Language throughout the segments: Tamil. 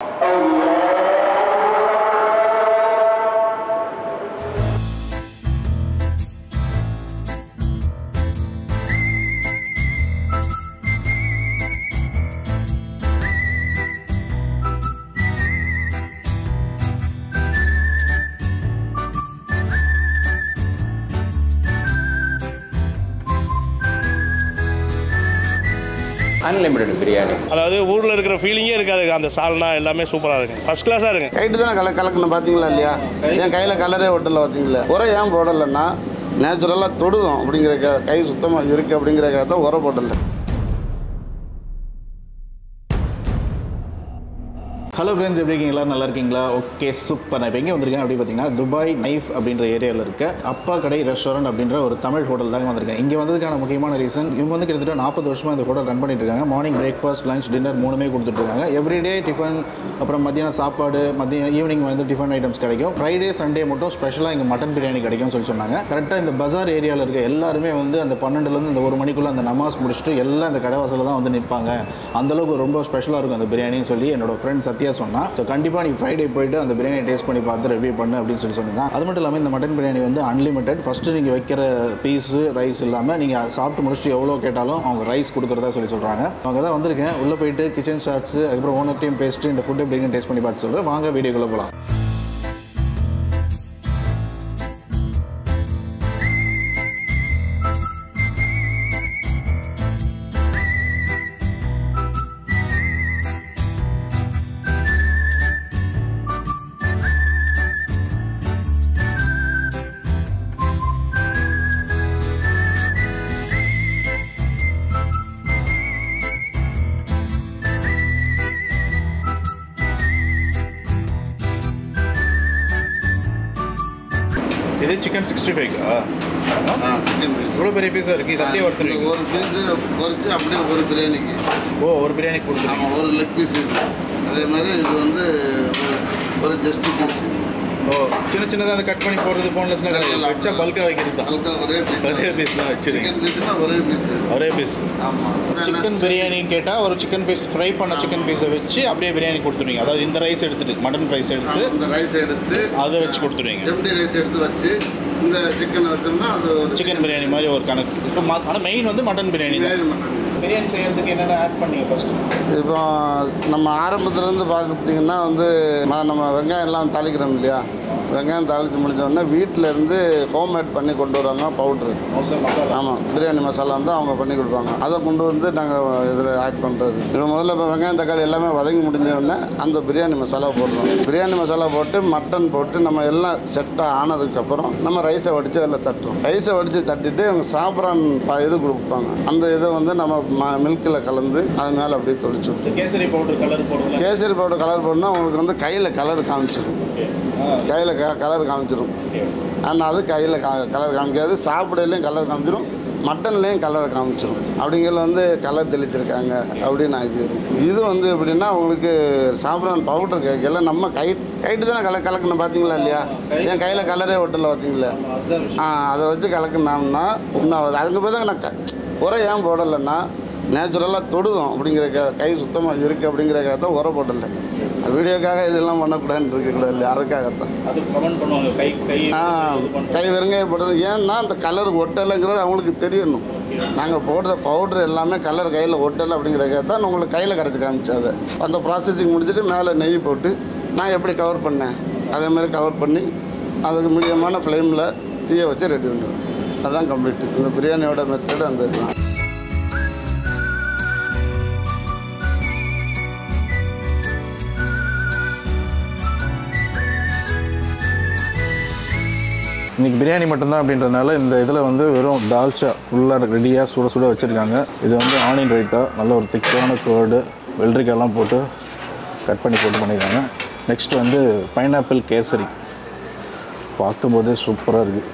Oh, அன்லிமிட்டெட் பிரியாணி அதாவது ஊரில் இருக்கிற ஃபீலிங்கே இருக்காது. அந்த சால்னா எல்லாமே சூப்பராக இருக்குங்க ஃபஸ்ட் கிளாஸாக இருக்குங்க கைட்டு தானே கல கலக்கணும் பார்த்தீங்களா இல்லையா? என் கையில் கலரே ஒட்டல பார்த்தீங்களா உரம் ஏன் போடலைன்னா நேச்சுரலாக தொடுவோம் அப்படிங்கிறக்க கை சுத்தமாக இருக்குது அப்படிங்கிறக்காக தான் உரம் போடலை. ஹலோ ஃப்ரெண்ட்ஸ் எப்படி இருக்கீங்க? நல்லா இருக்கீங்களா? ஓகே சூப்பர் நான் இப்போ எங்கே வந்திருக்கேன் அப்படி பார்த்தீங்கன்னா துபாய் நைஃப் அப்படின்ற ஏரியாவில் இருக்க. அப்பா கடை ரெஸ்டாரண்ட் அப்படின்ற ஒரு தமிழ் ஹோட்டல் தாங்க வந்திருக்கேன். இங்கே வந்ததுக்கான முக்கியமான ரீசன் இவங்க வந்து கிட்டத்தட்ட நாற்பது வருஷமாக இந்த ஹோட்டல் ரன் பண்ணிட்டு இருக்காங்க. மார்னிங் பிரேக்ஃபாஸ்ட் லஞ்ச் டின்னர் மூணுமே கொடுத்துட்ருக்காங்க எவ்ரிடே டிஃபன் அப்புறம் மத்தியானம் சாப்பாடு மதியம் ஈவினிங் வந்து டிஃபன் ஐட்டம்ஸ் கிடைக்கும். ஃப்ரைடே சண்டே மட்டும் ஸ்பெஷலாக இங்கே மட்டன் பிரியாணி கிடைக்கும்னு சொல்லி சொன்னாங்க. கரெக்டாக இந்த பஜார் ஏரியாவில் இருக்க எல்லாருமே வந்து அந்த பன்னெண்டுலேருந்து இந்த ஒரு மணிக்குள்ளே அந்த நமாஸ் முடிச்சுட்டு எல்லாம் இந்த கடைவாசலில் தான் வந்து நிற்பாங்க அந்தளவுக்கு ரொம்ப ஸ்பெஷலாக இருக்கும் அந்த பிரியாணின்னு சொல்லி என்னோட ஃப்ரெண்ட் சத்யா சொன்னா ஸோ கண்டிப்பாக நீ ஃப்ரைடே போயிட்டு அந்த பிரியாணி டேஸ்ட் பண்ணி பார்த்து ரிவ்யூ பண்ணு அப்படின்னு சொல்லி சொன்னாங்க அது மட்டும் இல்லாமல் இந்த மட்டன் பிரியாணி வந்து அன்லிமிட்டட் ஃபஸ்ட்டு நீங்கள் வைக்கிற பீஸு ரைஸ் இல்லாமல் நீங்கள் சாப்பிட்டு முடிச்சுட்டு எவ்வளோ கேட்டாலும் அவங்க ரைஸ் கொடுக்குறதா சொல்லி சொல்கிறாங்க அவங்க தான் வந்திருக்கேன். உள்ளே போயிட்டு கிச்சன் ஷார்ட்ஸ் அதுக்கப்புறம் ஓனர் டீம் பேஸ்ட்டு இந்த ஃபுட் எப்படின்னு டேஸ்ட் பண்ணி பார்த்து சொல்கிறேன் வாங்க வீடியோக்குள்ளே போகலாம் இது chicken sixty five chicken piece இவ்வளோ பெரிய பீஸாக இருக்குது இது அப்படியே ஒருத்தர் ஒரு பீஸு பொரிச்சு அப்படியே ஒரு பிரியாணிக்கு. ஓ ஒரு பிரியாணி கொடுத்துருங்க. ஆமாம் ஒரு லெக் பீஸ் அதே மாதிரி இது வந்து ஒரு- ஒரு ஜஸ்ட் பீஸ் சின்ன சின்னதாக அந்த கட் பண்ணி போடுறது போன்லெஸ்னா வச்சா பல்காக வைக்கிறது தான் ஒரே பீஸ் ஒரே பீஸ் தான் பீஸ்னா ஒரே பீஸ் ஒரே பீஸ் ஆமாம் சிக்கன் பிரியாணின்னு கேட்டால் ஒரு சிக்கன் பீஸ் ஃப்ரை பண்ண சிக்கன் பீஸை வச்சு அப்படியே பிரியாணி கொடுத்துருவீங்க அதாவது இந்த ரைஸ் எடுத்துட்டு மட்டன் ரைஸ் எடுத்து இந்த ரைஸ் எடுத்து அதை வச்சு கொடுத்துருவீங்க எம்டி ரைஸ் எடுத்து வச்சு இந்த சிக்கன் வச்சோம்னா அது ஒரு சிக்கன் பிரியாணி மாதிரி ஒரு கணக்கு. இப்போ ஆனால் மெயின் வந்து மட்டன் பிரியாணி தான். பிரியாணி செய்யறதுக்கு என்னென்ன ஆட் பண்ணீங்க ஃபஸ்ட்டு இப்போ நம்ம ஆரம்பத்துலேருந்து பார்த்தீங்கன்னா வந்து நம்ம வெங்காயம் எல்லாம் தாளிக்கிறோம் இல்லையா? வெங்காயம் தாளித்து முடிஞ்ச உடனே வீட்டில் இருந்து ஹோம்மேட் பண்ணி கொண்டு வருவாங்க பவுட்ரு மசாலா. ஆமாம் பிரியாணி மசாலா வந்து அவங்க பண்ணி கொடுப்பாங்க. அதை கொண்டு வந்து நாங்கள் இதில் ஆட் பண்ணுறது இப்போ முதல்ல இப்போ வெங்காயம் தக்காளி எல்லாமே வதங்கி முடிஞ்ச உடனே அந்த பிரியாணி மசாலா போடுறோம் பிரியாணி மசாலா போட்டு மட்டன் போட்டு நம்ம எல்லாம் செட்டாக ஆனதுக்கப்புறம் நம்ம ரைஸை வடித்து அதில் தட்டுறோம் ரைஸை வடித்து தட்டிட்டு அவங்க ப- இது கொடுப்பாங்க. அந்த இதை வந்து நம்ம ம மில்கில் கலந்து அது மேலே அப்படியே தொளிச்சு. கேசரி பவுடர் கலர் போடுறதுல? கேசரி பவுடர் கலர் போடணும்னா உங்களுக்கு வந்து கையில் கலர் காமிச்சிடும் கையில் க கலர் காமிச்சிடும் ஆனால் அது கையில் கா கலர் காமிக்காது சாப்பிடையிலையும் கலர் காமிச்சிடும் மட்டன்லேயும் கலர் காமிச்சிடும் அப்படிங்கிறது வந்து கலர் தெளிச்சிருக்காங்க அப்படின்னு ஆகிடும் இது வந்து எப்படின்னா உங்களுக்கு சாப்பிட்ற பவுடர் கேட்கல நம்ம கை கைட்டு தானே கலர் கலக்கணும் பார்த்தீங்களா இல்லையா? என் கையில் கலரே ஒட்டல பார்த்தீங்களா? ஆ அதை வச்சு கலக்கினோம்னா இன்னும் அதுக்கு தான் நான் க உரம் ஏன் போடலைன்னா நேச்சுரலாக தொடுவோம் அப்படிங்கிறக்க கை சுத்தமாக இருக்குது அப்படிங்கிறக்காக தான் உரம் போடலை. வீடியோக்காக இதெல்லாம் பண்ணக்கூடாதுன்னு இருக்கக்கூடாது இல்லையா அதுக்காகத்தான். ஆ கை வெறுங்காய போடுறது ஏன்னா அந்த கலர் ஒட்டலைங்கிறது அவங்களுக்கு தெரியணும். நாங்கள் போடுற பவுட்ரு எல்லாமே கலர் கையில் ஒட்டலை அப்படிங்கிறக்காக தான் உங்களுக்கு கையில் கரைச்சி காமிச்சேன் அதை. அந்த ப்ராசஸிங் முடிச்சுட்டு மேலே நெய் போட்டு நான் எப்படி கவர் பண்ணேன்? அதே மாதிரி கவர் பண்ணி அதுக்கு மீடியமான ஃப்ளேமில் தீயை வச்சு ரெடி பண்ணுவேன் அதுதான் கம்ப்ளீட் இந்த பிரியாணியோட மெத்தடு அந்த இதுதான். இன்னைக்கு பிரியாணி மட்டும்தான் அப்படின்றதுனால இந்த இதில் வந்து வெறும் தால்ச்சா ஃபுல்லாக ரெடியாக சுட சுட வச்சுருக்காங்க. இது வந்து ஆனியன் ரைத்தா நல்ல ஒரு திக்கான கேர்டு வெள்ளரிக்காயெல்லாம் போட்டு கட் பண்ணி போட்டு பண்ணியிருக்காங்க நெக்ஸ்ட் வந்து பைனாப்பிள் கேசரி. பார்க்கும்போதே சூப்பராக இருக்குது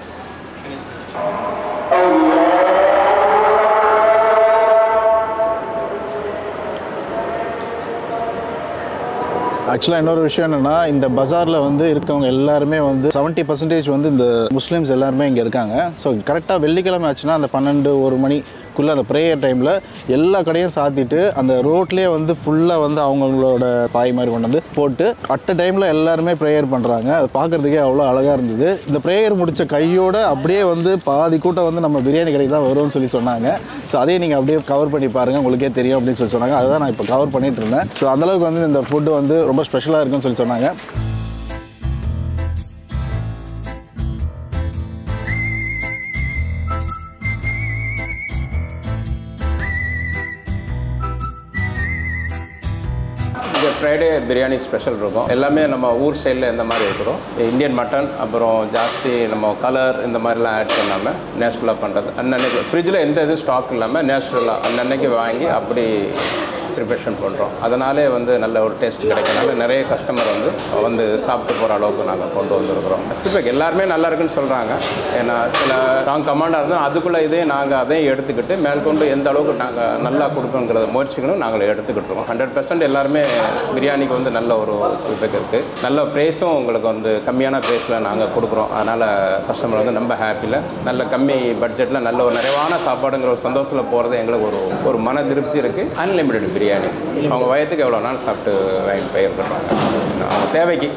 ஆக்சுவலாக இன்னொரு விஷயம் என்னென்னா இந்த பஜாரில் வந்து இருக்கவங்க எல்லாருமே வந்து செவன்ட்டி பர்சன்டேஜ் வந்து இந்த முஸ்லீம்ஸ் எல்லாருமே இங்கே இருக்காங்க. ஸோ கரெக்டாக வெள்ளிக்கிழமை ஆச்சுன்னா அந்த பன்னெண்டு ஒரு மணி குள்ளே அந்த ப்ரேயர் டைமில் எல்லா கடையும் சாத்திட்டு அந்த ரோட்லேயே வந்து ஃபுல்லாக வந்து அவங்களோட பாய் மாதிரி கொண்டு வந்து போட்டு அட் டைமில் எல்லாருமே ப்ரேயர் பண்ணுறாங்க அது பார்க்குறதுக்கே அவ்வளோ அழகாக இருந்தது. இந்த ப்ரேயர் முடித்த கையோடு அப்படியே வந்து பாதி கூட்டம் வந்து நம்ம பிரியாணி கடைக்கு தான் வரும்னு சொல்லி சொன்னாங்க. ஸோ அதையும் நீங்கள் அப்படியே கவர் பண்ணி பாருங்கள் உங்களுக்கே தெரியும் அப்படின்னு சொல்லி சொன்னாங்க. அதுதான் நான் இப்போ கவர் பண்ணிட்டு இருந்தேன். ஸோ அந்தளவுக்கு வந்து இந்த ஃபுட்டு வந்து ரொம்ப ஸ்பெஷலாக இருக்குன்னு சொல்லி சொன்னாங்க. ஃப்ரைடே பிரியாணி ஸ்பெஷல் இருக்கும். எல்லாமே நம்ம ஊர் ஸ்டைலில் இந்த மாதிரி இருக்கிறோம் இந்தியன் மட்டன் அப்புறம் ஜாஸ்தி நம்ம கலர் இந்த மாதிரிலாம் ஆட் பண்ணாமல் நேச்சுரலாக பண்ணுறது அன்னன்னைக்கு ஃப்ரிட்ஜில் எந்த இதுவும் ஸ்டாக் இல்லாமல் நேச்சுரலாக அன்னன்னைக்கு வாங்கி அப்படி ப்ரிப்பரேஷன் பண்ணுறோம் அதனாலே வந்து நல்ல ஒரு டேஸ்ட் கிடைக்கனால நிறைய கஸ்டமர் வந்து வந்து சாப்பிட்டு போகிற அளவுக்கு நாங்கள் கொண்டு வந்திருக்கிறோம். ஸ்கிப்பேக் எல்லாருமே நல்லா இருக்குன்னு சொல்கிறாங்க ஏன்னா சில ராங் கமாண்டாக இருந்தால் அதுக்குள்ளே இதே நாங்கள் அதையும் எடுத்துக்கிட்டு மேற்கொண்டு எந்த அளவுக்கு நாங்கள் நல்லா கொடுக்கணுங்கிறத முயற்சிகளும் நாங்கள் எடுத்துக்கிட்டோம் ஹண்ட்ரட் பர்சன்ட் எல்லாருமே பிரியாணிக்கு வந்து நல்ல ஒரு ஸ்கிப்பேக் இருக்குது நல்ல ப்ரைஸும் உங்களுக்கு வந்து கம்மியான ப்ரைஸில் நாங்கள் கொடுக்குறோம். அதனால் கஸ்டமர் வந்து ரொம்ப ஹாப்பியில் நல்ல கம்மி பட்ஜெட்டில் நல்ல ஒரு நிறைவான சாப்பாடுங்கிற ஒரு சந்தோஷத்தில் போகிறது எங்களுக்கு ஒரு ஒரு மன திருப்தி இருக்குது அன்லிமிட்டெட் பிரியாணி. பிரியாணி. அவங்க வயத்துக்கு எவ்வளோ நாள் சாப்பிட்டு வாங்கி பயிர்கிறாங்க அவங்க தேவைக்கு.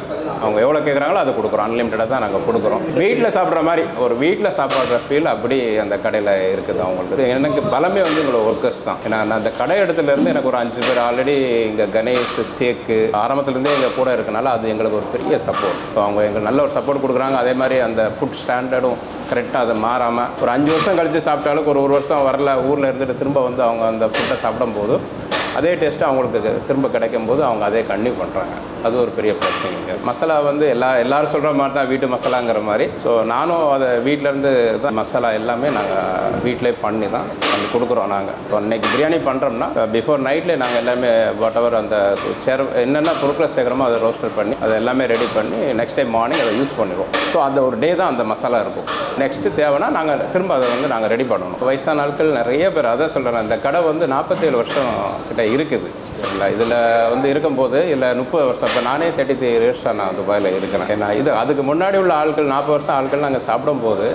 அவங்க எவ்வளோ கேட்குறாங்களோ அதை கொடுக்குறோம். அன்லிமிட்டடாக தான் நாங்கள் கொடுக்குறோம். வீட்டில் சாப்பிட்ற மாதிரி ஒரு வீட்டில் சாப்பிட்ற ஃபீல் அப்படி அந்த கடையில் இருக்குது அவங்களுக்கு எனக்கு பலமே வந்து எங்களோட ஒர்க்கர்ஸ் தான். ஏன்னா நான் அந்த கடை இடத்துலேருந்து எனக்கு ஒரு அஞ்சு பேர் ஆல்ரெடி இங்கே கணேஷ் சேக்கு ஆரம்பத்துலேருந்தே எங்கள் கூட இருக்கனால அது எங்களுக்கு ஒரு பெரிய சப்போர்ட் ஸோ அவங்க எங்களுக்கு நல்ல ஒரு சப்போர்ட் கொடுக்குறாங்க. அதே மாதிரி அந்த ஃபுட் ஸ்டாண்டர்டும் கரெக்டாக அதை மாறாமல் ஒரு அஞ்சு வருஷம் கழித்து சாப்பிட்டாலும் ஒரு ஒரு வருஷம் வரல ஊரில் இருந்துட்டு திரும்ப வந்து அவங்க அந்த ஃபுட்டை சாப்பிடும்போது அதே டேஸ்ட்டு அவங்களுக்கு திரும்ப கிடைக்கும் போது அவங்க அதே கன்னியூ பண்ணுறாங்க அது ஒரு பெரிய பிரச்சனைங்க மசாலா வந்து எல்லா எல்லாரும் சொல்கிற மாதிரி தான் வீட்டு மசாலாங்கிற மாதிரி. ஸோ நானும் அதை வீட்டிலேருந்து தான் மசாலா எல்லாமே நாங்கள் வீட்டிலே பண்ணி தான் வந்து கொடுக்குறோம் நாங்கள் இப்போ அன்றைக்கி பிரியாணி பண்ணுறோம்னா பிஃபோர் நைட்லேயே நாங்கள் எல்லாமே வாட் எவர் அந்த சேர் என்னென்ன பொருட்களை சேர்க்குறோமோ அதை ரோஸ்டர் பண்ணி அதை எல்லாமே ரெடி பண்ணி நெக்ஸ்ட் டைம் மார்னிங் அதை யூஸ் பண்ணிடுவோம். ஸோ அந்த ஒரு டே தான் அந்த மசாலா இருக்கும். நெக்ஸ்ட்டு தேவைன்னா நாங்கள் திரும்ப அதை வந்து நாங்கள் ரெடி பண்ணணும். வயசான ஆட்கள் நிறைய பேர் அதான் சொல்கிறேன் அந்த கடை வந்து நாற்பத்தேழு வருஷம் கிட்ட இருக்குது. சரிங்களா? இதில் வந்து இருக்கும்போது இதில் முப்பது வருஷம் இப்போ நானே தேர்ட்டி த்ரீ இயர்ஸாக நான் துபாயில் இருக்கிறேன். ஏன்னா இது அதுக்கு முன்னாடி உள்ள ஆட்கள் நாற்பது வருஷம் ஆட்கள் நாங்கள் சாப்பிடும்போது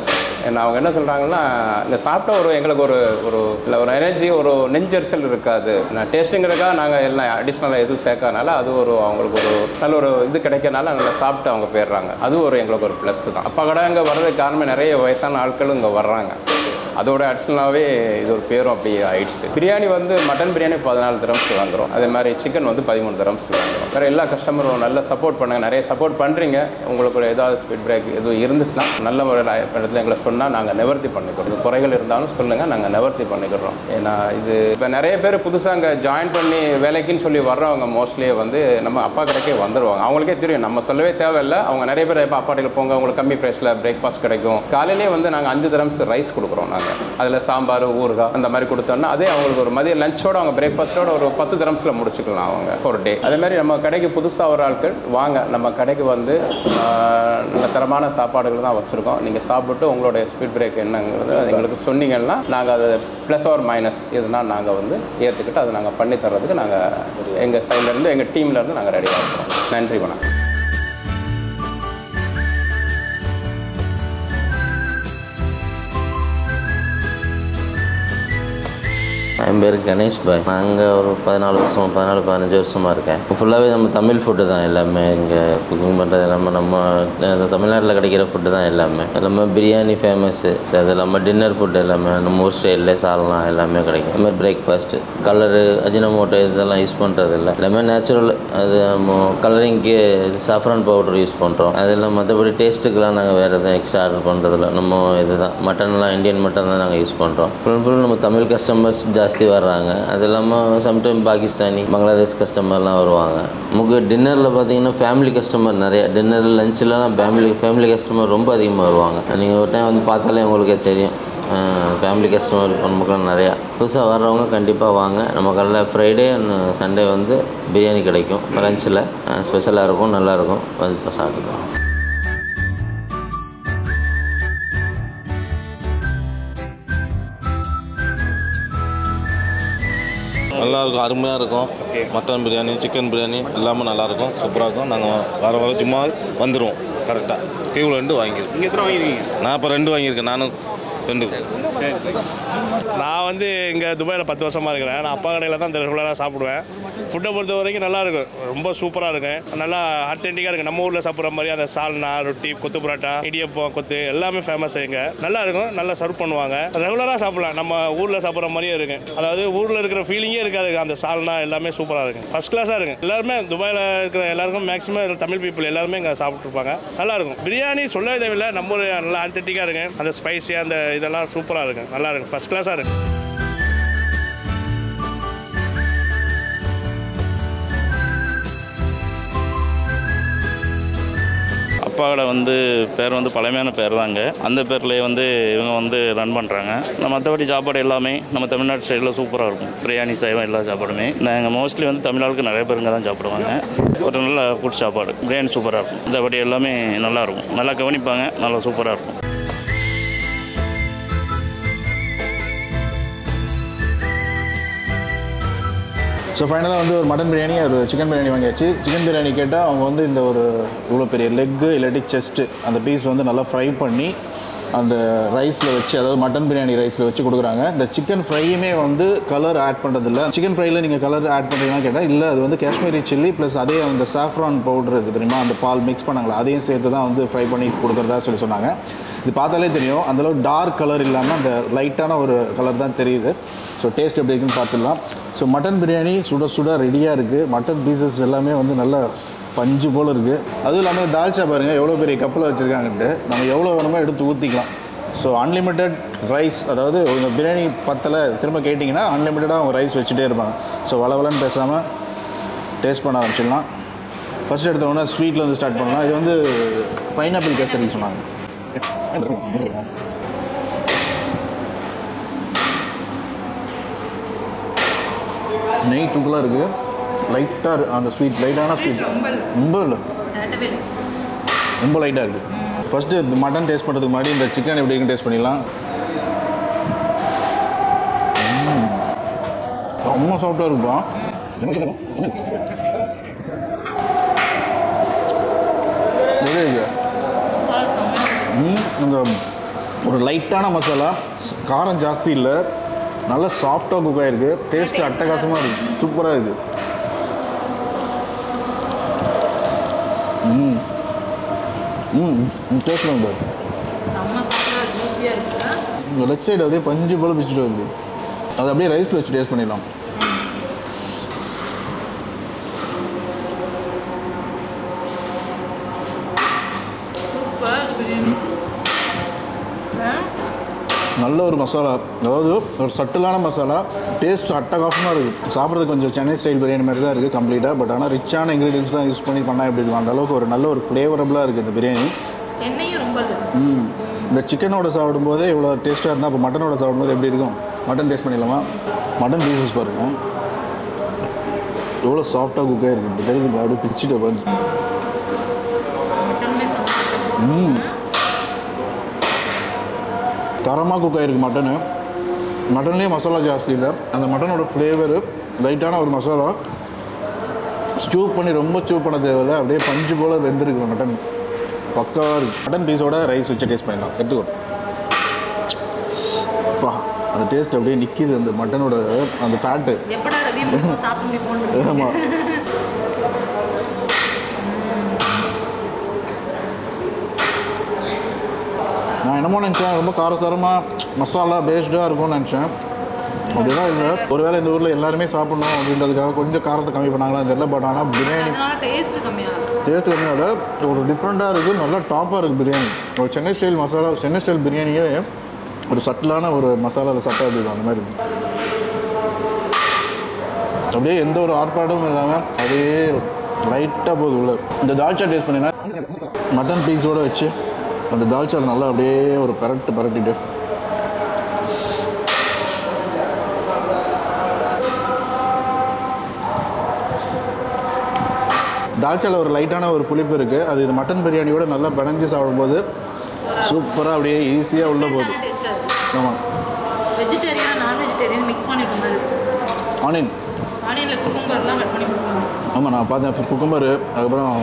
என்ன அவங்க என்ன சொல்கிறாங்கன்னா இந்த சாப்பிட்ட ஒரு எங்களுக்கு ஒரு ஒரு இல்லை ஒரு எனர்ஜி ஒரு நெஞ்சரிச்சல் இருக்காது. நான் டேஸ்ட்டுங்கிறதுக்காக நாங்கள் எல்லாம் அடிஷ்னலாக எதுவும் சேர்க்கறனால அது ஒரு அவங்களுக்கு ஒரு நல்ல ஒரு இது கிடைக்கனால நல்லா சாப்பிட்டு அவங்க போயிடுறாங்க. அது ஒரு எங்களுக்கு ஒரு ப்ளஸ் தான். அப்போ கடை இங்கே வர்றதுக்கு காரணமே நிறைய வயசான ஆட்களும் இங்கே வர்றாங்க. அதோட அடிஷ்னலாகவே இது ஒரு பேரும் அப்படி ஆயிடுச்சு. பிரியாணி வந்து மட்டன் பிரியாணி பதினாலு திரம்ஸ் வாங்குறோம் அதே மாதிரி சிக்கன் வந்து பதிமூணு திரம்ஸ் வாங்குறோம் வேறு எல்லா கஸ்டமரும் நல்லா சப்போர்ட் பண்ணுங்கள் நிறைய சப்போர்ட் பண்ணுறீங்க உங்களுக்கு ஒரு ஏதாவது ஸ்பீட் பிரேக் எதுவும் இருந்துச்சுன்னா நல்ல முறையில் இடத்துல எங்களை சொன்னால் நாங்கள் நிவர்த்தி பண்ணிக்கிறோம். குறைகள் இருந்தாலும் சொல்லுங்கள் நாங்கள் நிவர்த்தி பண்ணிக்கிறோம். ஏன்னா இது இப்போ நிறைய பேர் புதுசாக அங்கே ஜாயின் பண்ணி வேலைக்குன்னு சொல்லி வர்றவங்க மோஸ்ட்லி வந்து நம்ம அப்பா கடைக்கே வந்துடுவாங்க அவங்களுக்கே தெரியும். நம்ம சொல்லவே தேவையில்லை. அவங்க நிறைய பேர் இப்போ அப்பாட்டில் போங்க. உங்களுக்கு கம்மி ப்ரைஸில் பிரேக்ஃபாஸ்ட் கிடைக்கும். காலையிலே வந்து நாங்கள் அஞ்சு திரம்ஸ் ரைஸ் கொடுக்குறோம். நாங்கள் அதில் சாம்பார் ஊறுகாய் அந்த மாதிரி கொடுத்தோம்னா அதே அவங்களுக்கு ஒரு மதிய லஞ்சோட அவங்க பிரேக்ஃபாஸ்ட்டோட ஒரு பத்து திரம்ஸில் முடிச்சுக்கலாம் அவங்க ஒரு டே அதே மாதிரி நம்ம கடைக்கு புதுசாக ஒரு ஆட்கள் வாங்க. நம்ம கடைக்கு வந்து நல்ல தரமான சாப்பாடுகள் தான் வச்சுருக்கோம். நீங்கள் சாப்பிட்டு உங்களுடைய ஸ்பீட் பிரேக் என்னங்கிறது எங்களுக்கு சொன்னீங்கன்னா நாங்கள் அது ப்ளஸ் ஆர் மைனஸ் இதுனா நாங்கள் வந்து ஏற்றுக்கிட்டு அதை நாங்கள் பண்ணி தர்றதுக்கு நாங்கள் எங்கள் சைட்லேருந்து எங்கள் டீம்லேருந்து நாங்கள் ரெடியாக இருக்கிறோம் நன்றி வணக்கம். என் பேர் கணேஷ் பாய். நாங்கள் ஒரு பதினாலு வருஷம் பதினாலு பதினஞ்சு வருஷமாக இருக்கேன். ஃபுல்லாகவே நம்ம தமிழ் ஃபுட்டு தான் எல்லாமே. இங்கே குக்கிங் பண்ணுறது எல்லாமே நம்ம தமிழ்நாட்டில் கிடைக்கிற ஃபுட்டு தான் எல்லாமே. எல்லாமே பிரியாணி ஃபேமஸ்ஸு அது இல்லாமல் டின்னர் ஃபுட் எல்லாமே நம்ம ஊர் ஸ்டைலில் சாலலாம் எல்லாமே கிடைக்கும். அதுமாதிரி பிரேக்ஃபாஸ்ட்டு கலரு அஜினமோட்டோ இதெல்லாம் யூஸ் பண்ணுறது இல்லை. எல்லாமே நேச்சுரல் அது நம்ம கலரிங்க்கு சாஃப்ரான் பவுடர் யூஸ் பண்ணுறோம் அதெல்லாம் மற்றபடி டேஸ்ட்டுக்கெலாம் நாங்கள் வேறு எதுவும் எக்ஸ்ட்ரா ஆர்டர் பண்ணுறதில்ல நம்ம இதுதான் மட்டன்லாம் இந்தியன் மட்டன் தான் நாங்கள் யூஸ் பண்ணுறோம் ஃபுல் அண்ட் ஃபுல் நம்ம தமிழ் கஸ்டமர்ஸ் ஜாஸ்தி வர்றாங்க. அது இல்லாமல் சம்டைம் பாகிஸ்தானி பங்களாதேஷ் கஸ்டமர்லாம் வருவாங்க. நமக்கு டின்னரில் பார்த்தீங்கன்னா ஃபேமிலி கஸ்டமர் நிறையா. டின்னர் லஞ்சிலலாம் ஃபேமிலி ஃபேமிலி கஸ்டமர் ரொம்ப அதிகமாக வருவாங்க. நீங்கள் ஒரு டைம் வந்து பார்த்தாலே உங்களுக்கே தெரியும். ஃபேமிலி கஸ்டமர் நமக்குலாம் நிறையா. புதுசாக வர்றவங்க கண்டிப்பாக வாங்க. நம்ம கடையில் ஃப்ரைடே அண்ட் சண்டே வந்து பிரியாணி கிடைக்கும். லஞ்சில் ஸ்பெஷலாக இருக்கும் நல்லாயிருக்கும் வந்து இப்போ சாப்பிட்டுக்கலாம். நல்லா இருக்கும் அருமையாக இருக்கும் மட்டன் பிரியாணி சிக்கன் பிரியாணி எல்லாமே நல்லா இருக்கும் சூப்பராக இருக்கும் நாங்கள் வர வர சும்மா வந்துடுவோம் கரெக்டாக கியூவில் ரெண்டு வாங்கியிருக்கோம். நான் இப்போ ரெண்டு வாங்கியிருக்கேன். நானும் தொண்டு. நான் வந்து இங்கே துபாயில் பத்து வருஷமாக இருக்கிறேன். நான் அப்பா கடையில் தான் ரெகுலராக சாப்பிடுவேன். ஃபுட்டை பொறுத்த வரைக்கும் நல்லா இருக்கும். ரொம்ப சூப்பராக இருக்கும். நல்லா அத்தென்டிக்காக இருக்குது நம்ம ஊரில் சாப்பிட்ற மாதிரி அந்த சால்னா ரொட்டி கொத்து பரோட்டா இடியப்பம் கொத்து எல்லாமே ஃபேமஸ் இங்கே. நல்லா இருக்கும். நல்லா சர்வ் பண்ணுவாங்க. ரெகுலராக சாப்பிடலாம். நம்ம ஊரில் சாப்பிட்ற மாதிரியே இருக்கும். அதாவது ஊரில் இருக்கிற ஃபீலிங்கே இருக்காது. அந்த சால்னா எல்லாமே சூப்பராக இருக்கும். ஃபஸ்ட் கிளாஸாக இருக்கும். எல்லாருமே துபாயில் இருக்கிற எல்லாருக்கும் மேக்ஸிமம் தமிழ் பீப்புள் எல்லாருமே இங்கே சாப்பிட்ருப்பாங்க நல்லாயிருக்கும் பிரியாணி சொல்லவே தேவையில்லை. நம்ம நல்லா அத்தென்டிக்காக இருக்கும். அந்த ஸ்பைஸியாக அந்த இதெல்லாம் சூப்பராக இருக்கும் நல்லா இருக்கும் ஃபஸ்ட் கிளாஸாக இருக்கும் அப்பா கடை வந்து பேர் வந்து பழமையான பேர் தாங்க. அந்த பேர்லேயே வந்து இவங்க வந்து ரன் பண்ணுறாங்க மற்றபடி சாப்பாடு எல்லாமே நம்ம தமிழ்நாட்டு சைடில் சூப்பராக இருக்கும். பிரியாணி சைவம் எல்லா சாப்பாடுமே. நாங்கள் மோஸ்ட்லி வந்து தமிழ்நாளுக்கு நிறைய பேருங்க தான் சாப்பிடுவாங்க. ஒரு நல்ல ஃபுட் சாப்பாடு. பிரியாணி சூப்பராக இருக்கும். மற்றபடி எல்லாமே நல்லாயிருக்கும் நல்லா கவனிப்பாங்க. நல்லா சூப்பராக இருக்கும். ஸோ ஃபைனலாக வந்து ஒரு மட்டன் பிரியாணி ஒரு சிக்கன் பிரியாணி வாங்கியாச்சு. சிக்கன் பிரியாணி கேட்டால் அவங்க வந்து இந்த ஒரு இவ்வளோ பெரிய லெக்கு இல்லாட்டி செஸ்ட்டு அந்த பீஸ் வந்து நல்லா ஃப்ரை பண்ணி அந்த ரைஸில் வச்சு அதாவது மட்டன் பிரியாணி ரைஸில் வச்சு கொடுக்குறாங்க. இந்த சிக்கன் ஃப்ரையுமே வந்து கலர் ஆட் பண்ணுறதில்ல சிக்கன் ஃப்ரையில் நீங்கள் கலர் ஆட் பண்ணுறீங்கன்னா கேட்டால் இல்லை அது வந்து காஷ்மீரி சில்லி ப்ளஸ் அதே அந்த சாஃப்ரான் பவுடர் இருக்குது தெரியுமா? அந்த பால் மிக்ஸ் பண்ணாங்களா? அதையும் சேர்த்து தான் வந்து ஃப்ரை பண்ணி கொடுக்குறதா சொல்லி சொன்னாங்க. இது பார்த்தாலே தெரியும். அந்தளவு டார்க் கலர் இல்லாமல் அந்த லைட்டான ஒரு கலர் தான் தெரியுது. ஸோ டேஸ்ட் எப்படி இருக்குன்னு பார்த்துடலாம். ஸோ மட்டன் பிரியாணி சுட சுட ரெடியாக இருக்குது மட்டன் பீசஸ் எல்லாமே வந்து நல்லா பஞ்சு போல் இருக்குது அதுவும் இல்லாமல் தால்ச்சா பாருங்கள் எவ்வளோ பெரிய கப்பில் வச்சுருக்காங்கன்ட்டு. நம்ம எவ்வளோ வேணுமோ எடுத்து ஊற்றிக்கலாம் ஸோ அன்லிமிட்டெட் ரைஸ் அதாவது உங்க பிரியாணி பத்தில் திரும்ப கேட்டிங்கன்னா அன்லிமிட்டடாக அவங்க ரைஸ் வச்சுட்டே இருப்பாங்க. ஸோ வளவலன்னு பேசாமல் டேஸ்ட் பண்ண ஆரம்பிச்சிடலாம். ஃபஸ்ட் எடுத்த உடனே ஸ்வீட்டில் வந்து ஸ்டார்ட் பண்ணலாம். இது வந்து பைனாப்பிள் கேசரி சொன்னாங்க. நெய் தூக்கலாக இருக்குது லைட்டாக அந்த ஸ்வீட் லைட்டான ஸ்வீட் ரொம்ப இல்லை. ரொம்ப லைட்டாக இருக்குது ஃபஸ்ட்டு மட்டன் டேஸ்ட் பண்ணுறதுக்கு முன்னாடி இந்த சிக்கன் எப்படி இருக்குன்னு டேஸ்ட் பண்ணிடலாம். ரொம்ப சாஃப்டாக இருக்குப்பா. இந்த ஒரு லைட்டான மசாலா. காரம் ஜாஸ்தி இல்லை. நல்லா சாஃப்டாக குக் ஆகிருக்கு டேஸ்ட் அட்டகாசமாக இருக்குது சூப்பராக இருக்குது ம். ம் டேஸ்ட் பண்ணுங்க லெஃப்ட் சைடு அப்படியே பஞ்சு போல பிச்சுட்டு வருது. அது அப்படியே ரைஸில் வச்சு டேஸ்ட் பண்ணிடலாம் சூப்பராக இருக்கு பிரியாணி ஆ? நல்ல ஒரு மசாலா. அதாவது ஒரு சட்டிலான மசாலா. டேஸ்ட் அட்டகாசமாக இருக்குது சாப்பிட்றதுக்கு கொஞ்சம் சென்னை ஸ்டைல் பிரியாணி மாதிரி தான் இருக்குது கம்ப்ளீட்டாக பட் ஆனால் ரிச்சான இன்க்ரீடியன்ஸ்லாம் யூஸ் பண்ணி பண்ணால் எப்படி இருக்கும்? அந்த அளவுக்கு ஒரு நல்ல ஒரு ஃப்ளேவரபுளாக இருக்குது இந்த பிரியாணி எண்ணெயும் ரொம்ப இல்லை ம். இந்த சிக்கனோட சாப்பிடும்போதே இவ்வளோ டேஸ்ட்டாக இருந்தால் அப்போ மட்டனோட சாப்பிடும்போது எப்படி இருக்கும்? மட்டன் டேஸ்ட் பண்ணிடலாமா? மட்டன் பீசஸ் பாருங்கள் எவ்வளோ சாஃப்டாக குக் ஆகிருக்கு இப்படி தெரியுது அப்படியே பிச்சுட்டு ம். தரமாக குக் ஆகிருக்கு மட்டனு மட்டன்லேயே மசாலா ஜாஸ்தி இல்லை. அந்த மட்டனோட ஃப்ளேவரு லைட்டான ஒரு மசாலா. ஸ்டூ பண்ணி ரொம்ப ஸ்டூ பண்ண தேவையில்ல. அப்படியே பஞ்சு போல் வெந்திருக்கு மட்டன் பக்காவாக இருக்குது மட்டன் பீஸோட ரைஸ் வச்சு டேஸ்ட் பண்ணிடலாம். எடுத்துக்கோ. பா அந்த டேஸ்ட் அப்படியே நிற்கிது அந்த மட்டனோட அந்த ஃபேட்டு ஆமாம் நான் என்னமோ நினச்சேன். ரொம்ப காரசாரமாக மசாலா பேஸ்டாக இருக்கும்னு நினச்சேன். அப்படிலாம் இல்லை. ஒருவேளை இந்த ஊரில் எல்லாருமே சாப்பிடணும் அப்படின்றதுக்காக கொஞ்சம் காரத்தை கம்மி பண்ணாங்களா தெரியல. பட் ஆனால் பிரியாணி அதனால டேஸ்ட் கம்மியாக ஒரு டிஃப்ரெண்ட்டாக இருக்குது நல்லா டாப்பாக இருக்குது பிரியாணி. ஒரு சென்னை ஸ்டைல் மசாலா சென்னை ஸ்டைல் பிரியாணியே ஒரு சட்டிலான ஒரு மசாலாவில் சட்டை இருக்கும்? அந்த மாதிரி அப்படியே எந்த ஒரு ஆர்ப்பாட்டமும் இல்லாமல் அப்படியே லைட்டாக போகுது உள்ள. இந்த தால்ச்சா டேஸ்ட் பண்ணினா மட்டன் பீஸோடு வச்சு அந்த தால்ச்சா நல்லா அப்படியே ஒரு பரட்டு பரட்டிட்டு. தால்ச்சால ஒரு லைட்டான ஒரு புளிப்பு இருக்குது அது இது மட்டன் பிரியாணியோட நல்லா பிணைஞ்சு சாப்பிடும்போது சூப்பராக அப்படியே ஈஸியாக உள்ளே போகுது. ஆமாம் வெஜிடேரியன் நான் வெஜிடேரியன் மிக்ஸ் பண்ணிட்டு ஆனியன் ஆனியனில் குக்கும்பர்லாம் கட் பண்ணி கொடுப்பாங்க. ஆமாம் நான் பார்த்தேன். குக்கும்பரு அதுக்கப்புறம்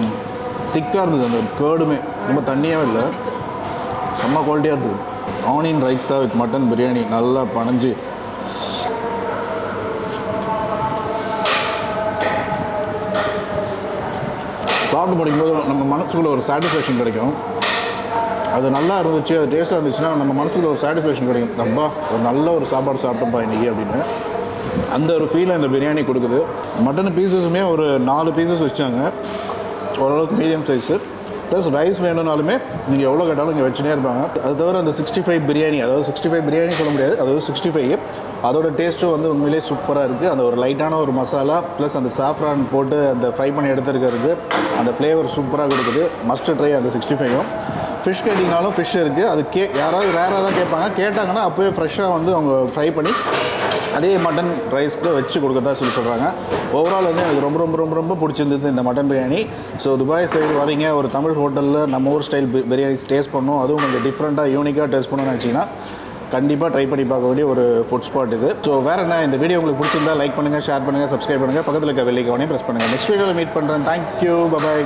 திக்காக இருந்தது அந்த கேர்டுமே ரொம்ப தண்ணியாகவே இல்லை. செம்ம குவாலிட்டியாக இருந்தது. Onion raita with mutton biryani நல்லா பனைஞ்சு. சாப்பிட்டு முடிக்கும்போது நம்ம மனசுக்குள்ள ஒரு சாட்டிஸ்ஃபேக்ஷன் கிடைக்கும். அது நல்லா இருந்துச்சு அது டேஸ்ட்டாக இருந்துச்சுன்னா நம்ம மனசுக்குள்ள ஒரு சாட்டிஸ்ஃபேக்ஷன் கிடைக்கும். நம்பா ஒரு நல்ல ஒரு சாப்பாடு சாப்பிட்டோம்ப்பா இன்றைக்கி அப்படின்னு. அந்த ஒரு ஃபீலை இந்த பிரியாணி கொடுக்குது. மட்டன் பீசஸுமே ஒரு நாலு பீசஸ் வச்சாங்க ஓரளவுக்கு மீடியம் சைஸு ப்ளஸ் ரைஸ் வேணும்னாலுமே நீங்கள் எவ்வளோ கேட்டாலும் இங்கே வச்சுனே இருப்பாங்க. அது தவிர அந்த சிக்ஸ்டி ஃபைவ் பிரியாணி அதாவது சிக்ஸ்டி ஃபைவ் பிரியாணி சொல்ல முடியாது அதாவது சிக்ஸ்டி ஃபைவ் அதோட டேஸ்ட்டும் வந்து உண்மையிலேயே சூப்பராக இருக்குது அந்த ஒரு லைட்டான ஒரு மசாலா ப்ளஸ் அந்த சாஃப்ரான் போட்டு அந்த ஃப்ரை பண்ணி எடுத்துருக்கிறது அந்த ஃப்ளேவர் சூப்பராக கொடுக்குது. மஸ்ட் ட்ரை அந்த சிக்ஸ்டி ஃபைவும் ஃபிஷ் கேட்டிங்கனாலும் ஃபிஷ் இருக்குது அது கே யாராவது ரேராக தான் கேட்பாங்க. கேட்டாங்கன்னா அப்போயே ஃப்ரெஷ்ஷாக வந்து அவங்க ஃப்ரை பண்ணி அதே மட்டன் ரைஸ்க்கு வச்சு கொடுக்கறதா சொல்லி சொல்கிறாங்க ஓவரால் வந்து எனக்கு ரொம்ப ரொம்ப ரொம்ப ரொம்ப பிடிச்சிருந்தது இந்த mutton biryani so Dubai side வரீங்க ஒரு தமிழ் ஹோட்டலில் நம்ம ஊர் ஸ்டைல் பிரியாணி டேஸ்ட் பண்ணோம் அதுவும் கொஞ்சம் டிஃப்ரெண்ட்டாக யூனிக்காக டேஸ்ட் பண்ணணும்னு நினச்சிங்கன்னா கண்டிப்பாக ட்ரை பண்ணி பார்க்க வேண்டிய ஒரு ஃபுட் ஸ்பாட் இது. ஸோ வேறு என்ன இந்த வீடியோ உங்களுக்கு பிடிச்சிருந்தா லைக் பண்ணுங்கள் ஷேர் பண்ணுங்கள் சப்ஸ்கிரைப் பண்ணுங்கள் பக்கத்தில் இருக்க வெள்ளிக்கவனையும் ப்ரெஸ் பண்ணுங்கள் நெக்ஸ்ட் வீடியோவில் மீட் பண்ணுறேன் தேங்க்யூ பபாய்